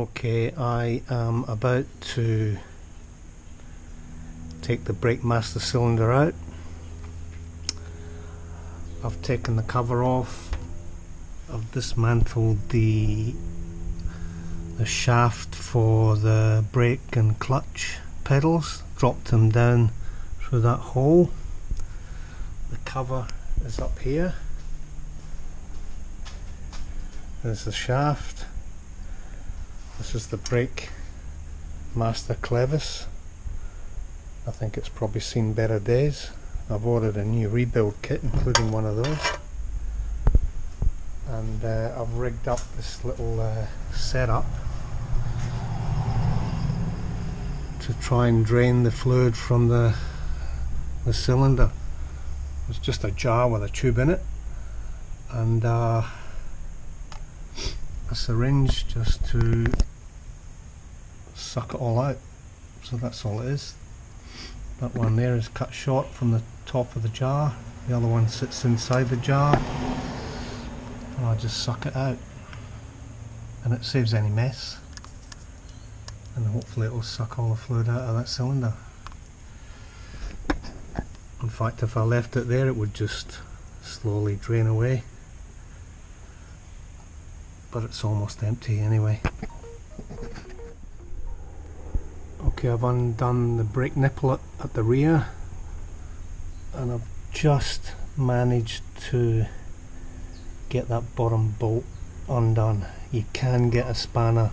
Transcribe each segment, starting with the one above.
Okay, I am about to take the brake master cylinder out. I've taken the cover off. I've dismantled the the shaft for the brake and clutch pedals, dropped them down through that hole. The cover is up here. There's the shaft this is the brake Master Clevis. I think it's probably seen better days. I've ordered a new rebuild kit including one of those. And uh, I've rigged up this little uh, setup to try and drain the fluid from the, the cylinder. It's just a jar with a tube in it and uh, a syringe just to suck it all out. So that's all it is. That one there is cut short from the top of the jar. The other one sits inside the jar. And I just suck it out. And it saves any mess. And hopefully it will suck all the fluid out of that cylinder. In fact if I left it there it would just slowly drain away. But it's almost empty anyway. Okay, I've undone the brake nipple at, at the rear and I've just managed to get that bottom bolt undone. You can get a spanner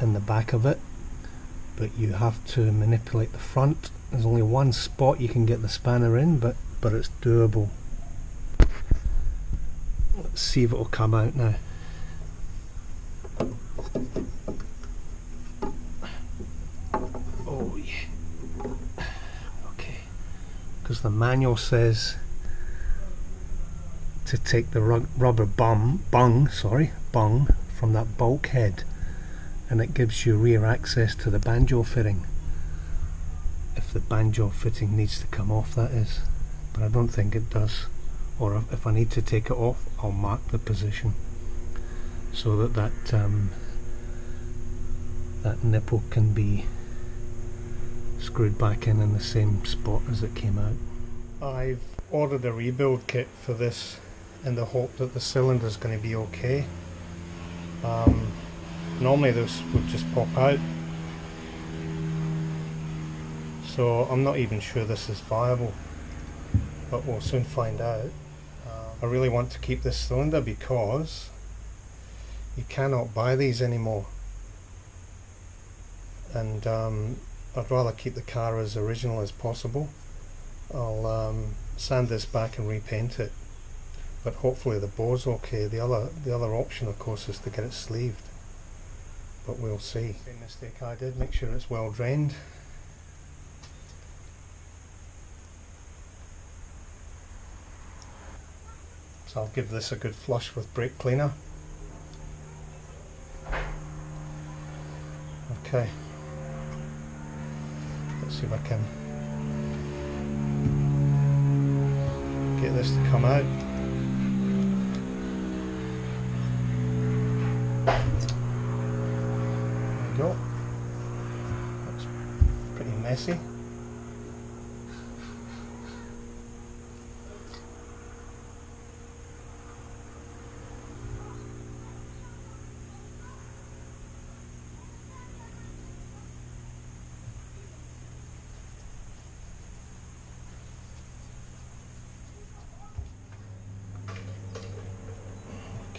in the back of it but you have to manipulate the front. There's only one spot you can get the spanner in but, but it's doable. Let's see if it will come out now. Because the manual says to take the rubber bum, bung, sorry, bung from that bulkhead and it gives you rear access to the banjo fitting if the banjo fitting needs to come off that is. But I don't think it does. Or if I need to take it off I'll mark the position so that that um, that nipple can be screwed back in in the same spot as it came out. I've ordered a rebuild kit for this in the hope that the cylinder is going to be okay. Um, normally this would just pop out so I'm not even sure this is viable but we'll soon find out. Uh, I really want to keep this cylinder because you cannot buy these anymore and um, I'd rather keep the car as original as possible. I'll um, sand this back and repaint it but hopefully the bore's okay. The other the other option of course is to get it sleeved but we'll see. Same mistake I did, make sure it's well drained. So I'll give this a good flush with brake cleaner. Okay see if I can get this to come out. There we go. That's pretty messy.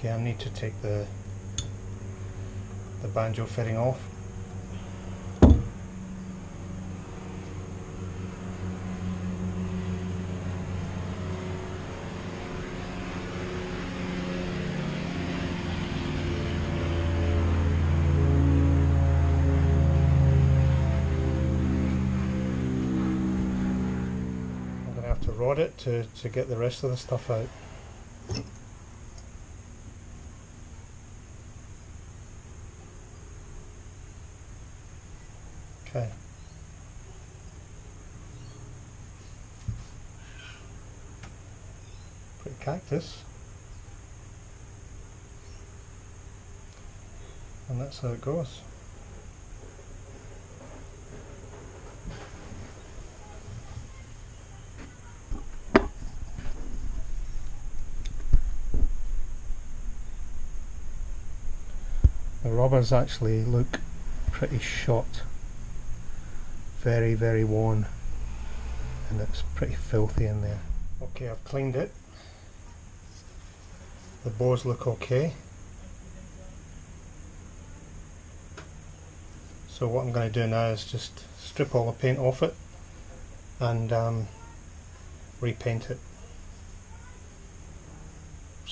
Okay, I need to take the the banjo fitting off. To rod it to, to get the rest of the stuff out. Okay. Pretty cactus. and that's how it goes. The rubbers actually look pretty shot, very very worn and it's pretty filthy in there. Okay I've cleaned it, the bores look okay so what I'm going to do now is just strip all the paint off it and um, repaint it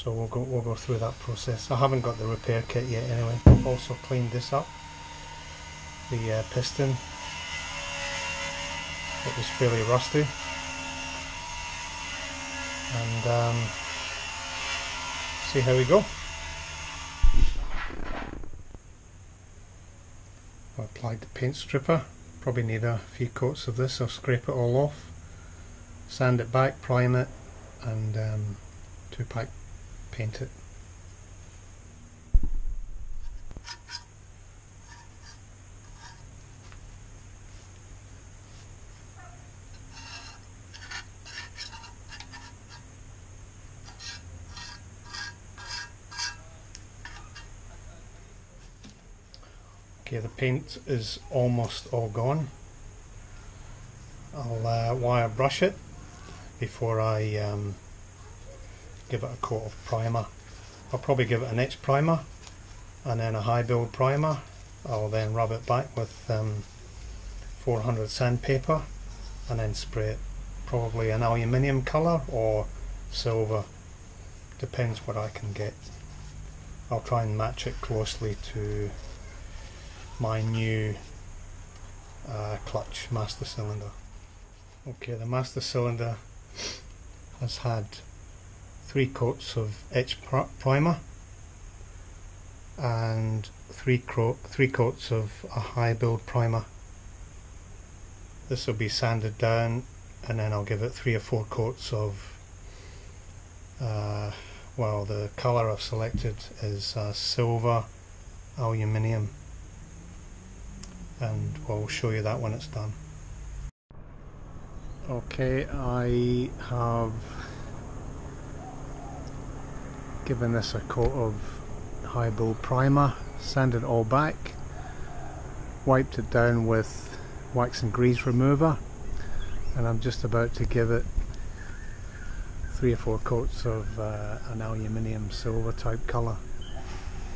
so we'll go we'll go through that process. I haven't got the repair kit yet anyway. I've also cleaned this up, the uh, piston. It was fairly rusty, and um, see how we go. I applied the paint stripper. Probably need a few coats of this. I'll scrape it all off, sand it back, prime it, and um, two pack paint it. Okay, the paint is almost all gone. I'll uh, wire brush it before I um, give it a coat of primer. I'll probably give it an etch primer and then a high build primer. I'll then rub it back with um, 400 sandpaper and then spray it. Probably an aluminium colour or silver, depends what I can get. I'll try and match it closely to my new uh, clutch master cylinder. Okay, the master cylinder has had three coats of etch primer and three, three coats of a high build primer. This will be sanded down and then I'll give it three or four coats of uh, well the colour I've selected is uh, silver aluminium and we'll show you that when it's done. Okay, I have given this a coat of high build primer, sanded it all back, wiped it down with wax and grease remover and I'm just about to give it three or four coats of uh, an aluminium silver type colour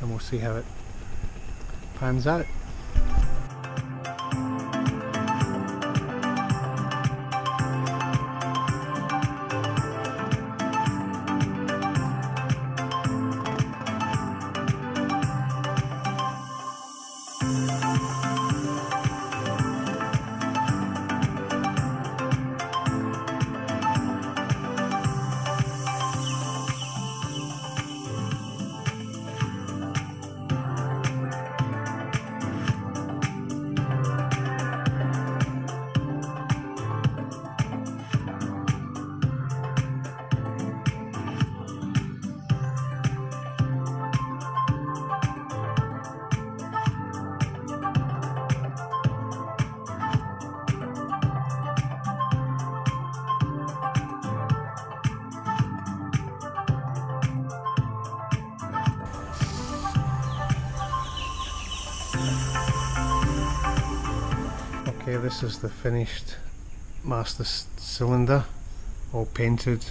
and we'll see how it pans out. Okay, this is the finished master cylinder, all painted,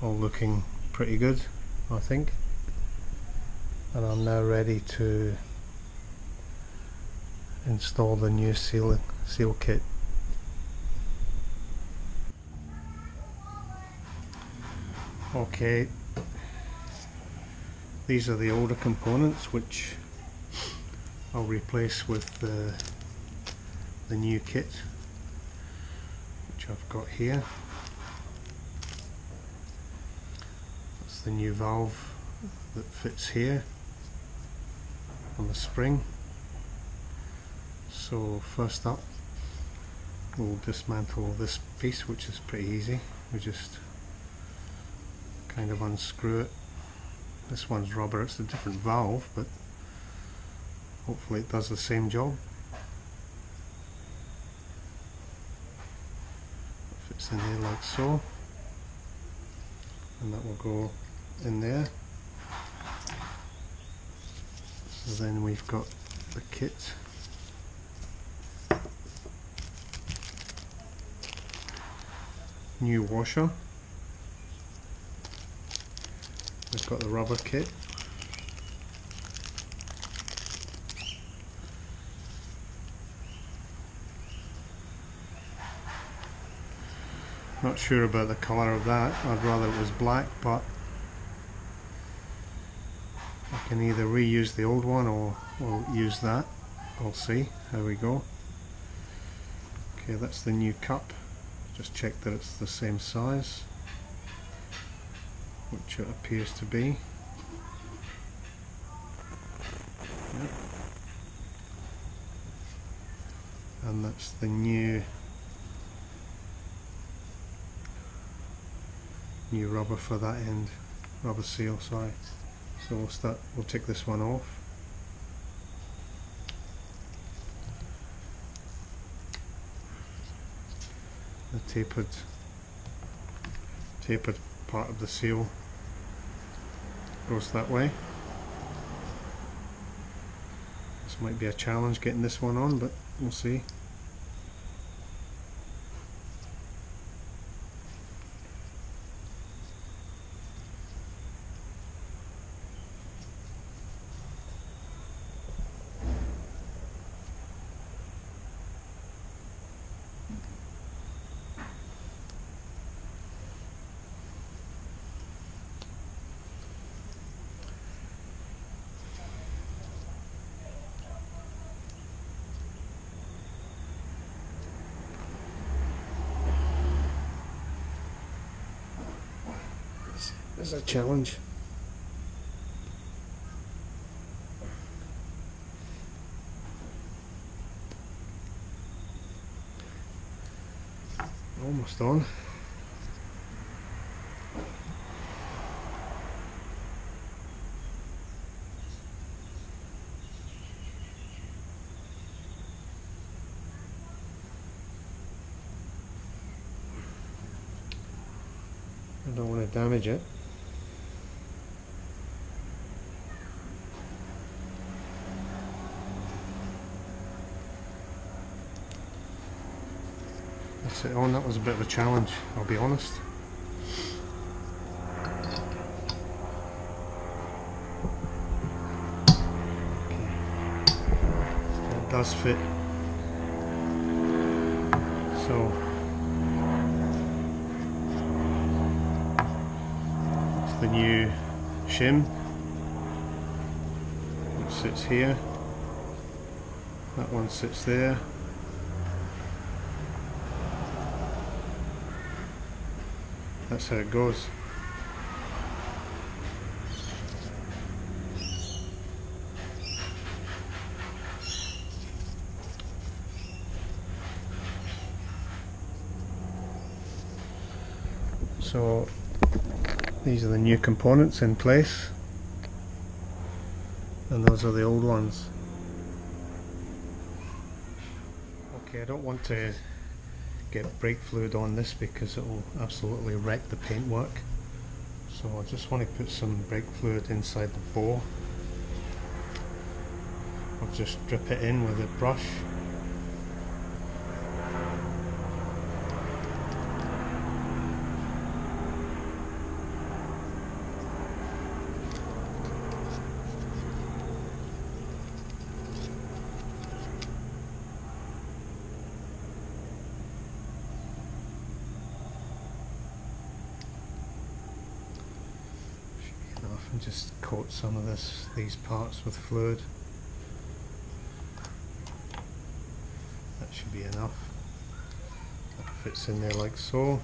all looking pretty good, I think. And I'm now ready to install the new seal, seal kit. Okay, these are the older components which I'll replace with the the new kit which I've got here. That's the new valve that fits here on the spring. So first up we'll dismantle this piece which is pretty easy. We just kind of unscrew it. This one's rubber it's a different valve but hopefully it does the same job fits in there like so and that will go in there. So then we've got the kit. New washer. We've got the rubber kit Not sure about the colour of that. I'd rather it was black, but I can either reuse the old one or, or use that. I'll see how we go. Okay, that's the new cup. Just check that it's the same size, which it appears to be. Yep. And that's the new new rubber for that end rubber seal sorry. So we'll start we'll take this one off. The tapered tapered part of the seal goes that way. This might be a challenge getting this one on but we'll see It's a challenge. Almost on. I don't want to damage it. That's on, that was a bit of a challenge, I'll be honest. It does fit. So it's the new shim which sits here. That one sits there. That's how it goes. So these are the new components in place and those are the old ones. Okay, I don't want to get brake fluid on this because it will absolutely wreck the paintwork. So I just want to put some brake fluid inside the bore. I'll just drip it in with a brush enough and just coat some of this these parts with fluid. That should be enough. That fits in there like so.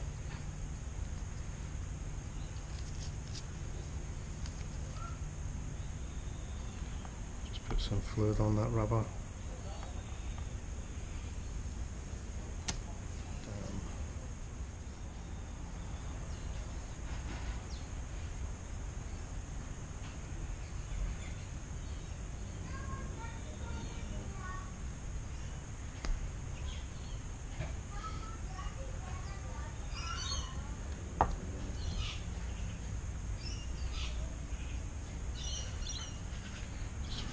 Just put some fluid on that rubber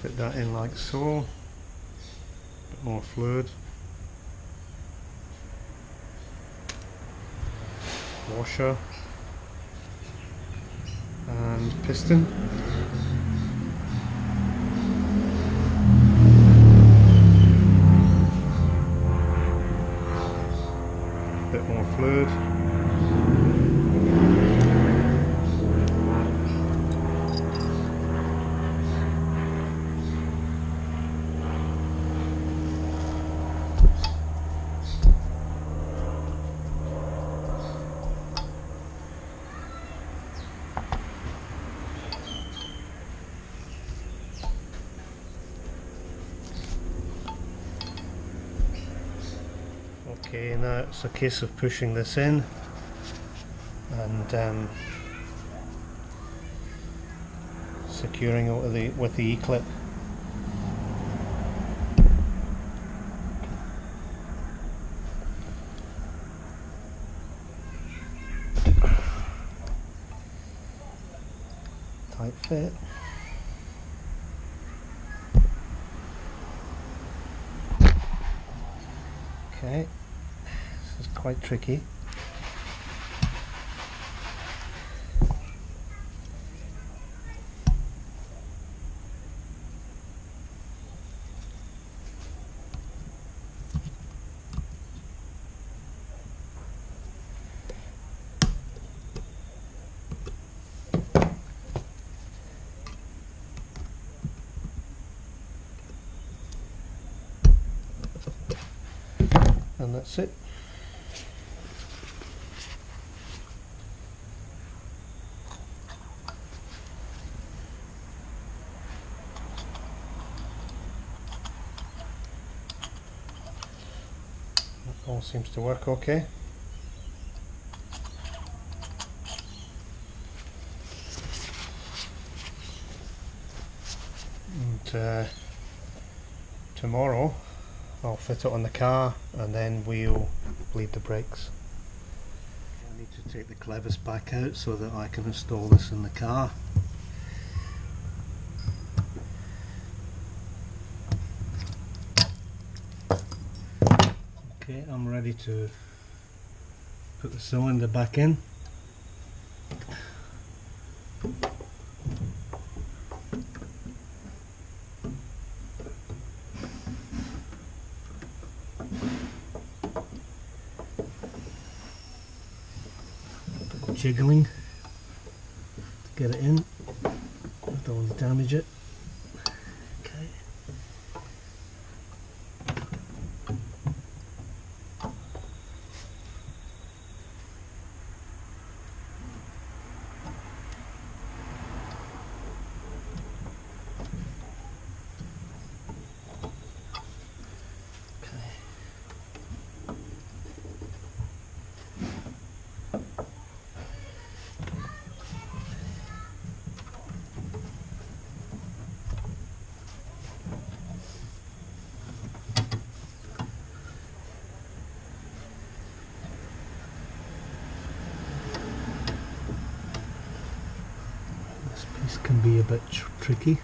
Fit that in like so. Bit more fluid. Washer and piston. Bit more fluid. It's a case of pushing this in and um, securing it with the, with the E-clip. Tight fit. Okay, quite tricky. And that's it. All seems to work okay. And uh, tomorrow I'll fit it on the car and then we'll bleed the brakes. I need to take the clevis back out so that I can install this in the car. Okay, I'm ready to put the cylinder back in. jiggling to get it in. Don't want to damage it. Okay. Okay. This piece be a bit tr tricky.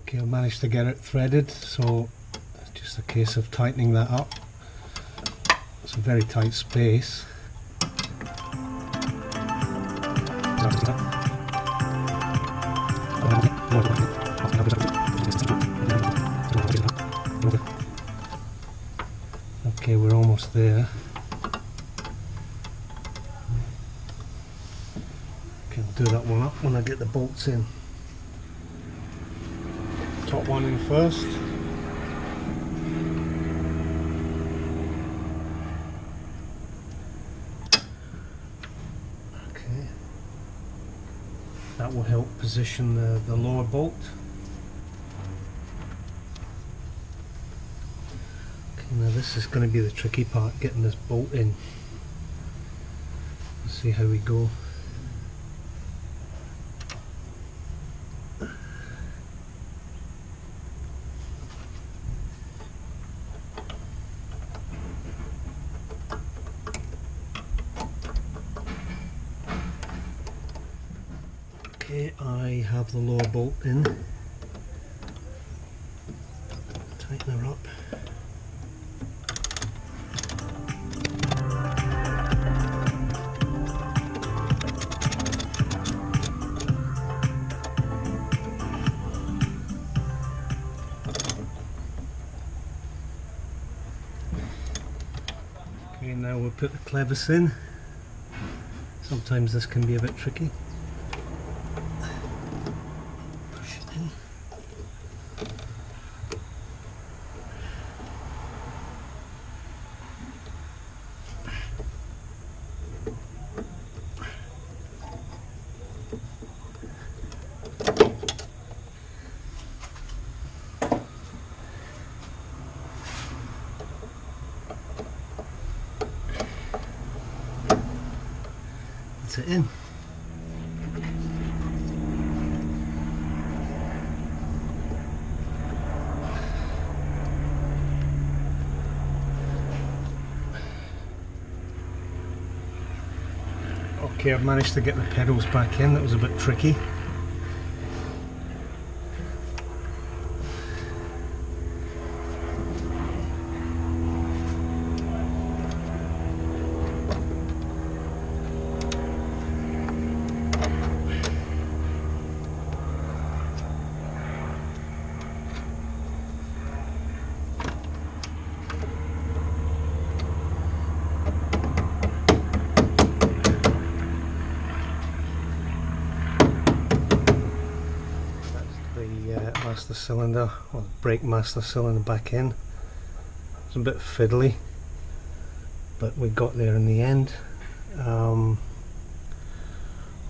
Okay, I managed to get it threaded, so it's just a case of tightening that up. It's a very tight space. Bolts in. Top one in first. Okay. That will help position the, the lower bolt. Okay, now this is going to be the tricky part, getting this bolt in. Let's see how we go. Okay, I have the lower bolt in. Tighten her up. Okay, now we'll put the clevis in. Sometimes this can be a bit tricky. Push it in. That's it in. Okay, I've managed to get the pedals back in. That was a bit tricky. That's uh, master cylinder, or brake master cylinder back in. It's a bit fiddly, but we got there in the end. Um,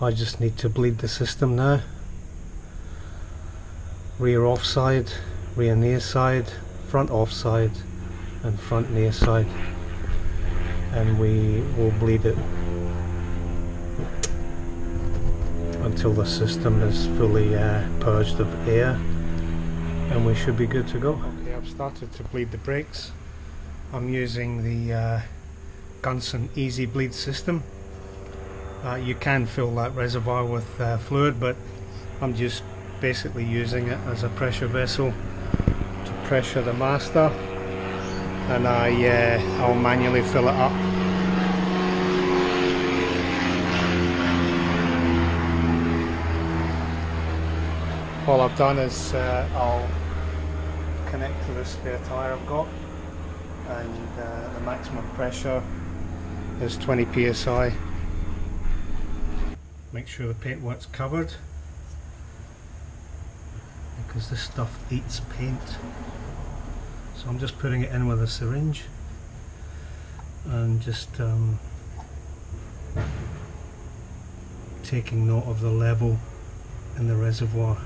I just need to bleed the system now. Rear offside, rear near side, front offside, and front near side. And we will bleed it until the system is fully uh, purged of air and we should be good to go. Okay, I've started to bleed the brakes. I'm using the uh, Gunson Eezibleed system. Uh, you can fill that reservoir with uh, fluid but I'm just basically using it as a pressure vessel to pressure the master and I, uh, I'll manually fill it up all I've done is uh, I'll connect to the spare tyre I've got and uh, the maximum pressure is 20 psi make sure the paintwork's covered because this stuff eats paint. So I'm just putting it in with a syringe and just um, taking note of the level in the reservoir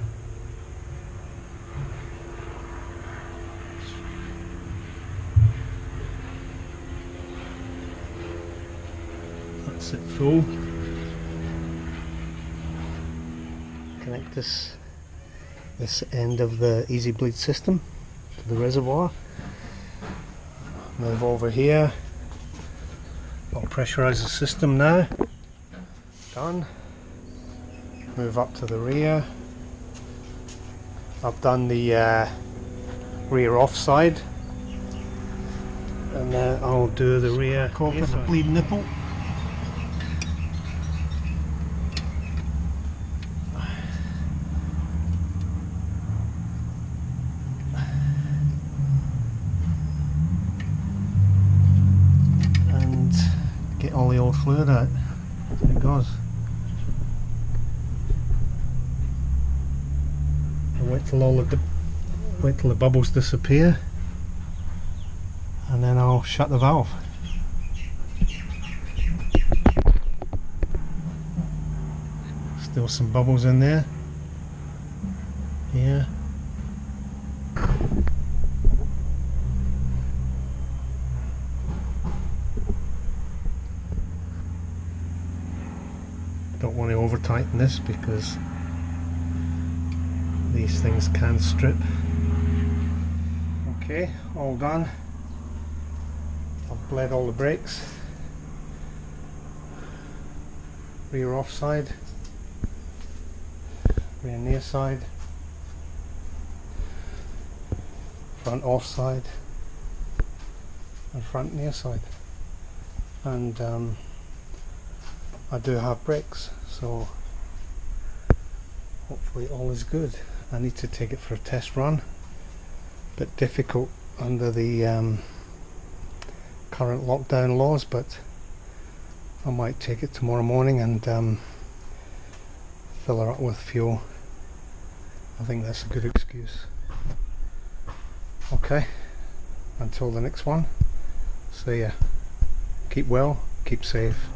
it full. Connect this this end of the Eezibleed system to the reservoir. Move over here. I'll pressurize the system now. Done. Move up to the rear. I've done the uh, rear offside. And now I'll do the rear. Cork of the bleed nipple and get out. There it goes. Wait till all the wait till the bubbles disappear and then I'll shut the valve. Still some bubbles in there. Yeah. Don't want to over tighten this because these things can strip. Okay, all done. I've bled all the brakes. Rear offside. rear near side front off side and front near side and um, I do have brakes so hopefully all is good. I need to take it for a test run. Bit difficult under the um, current lockdown laws but I might take it tomorrow morning and um, fill her up with fuel. I think that's a good excuse. Okay. Until the next one. See ya. Keep well keep safe